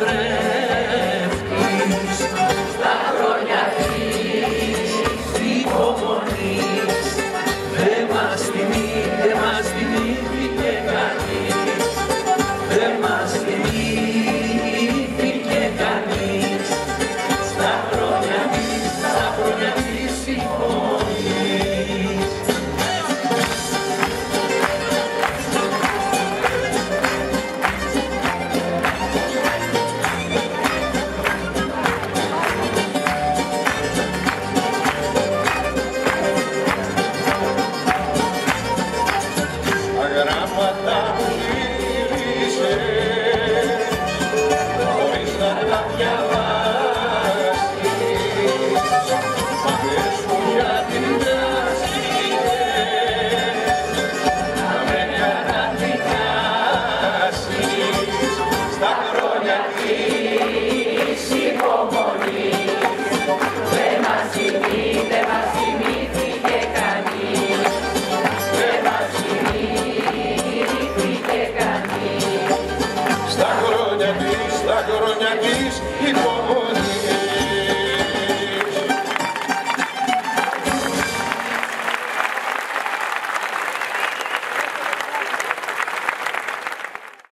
breve. people.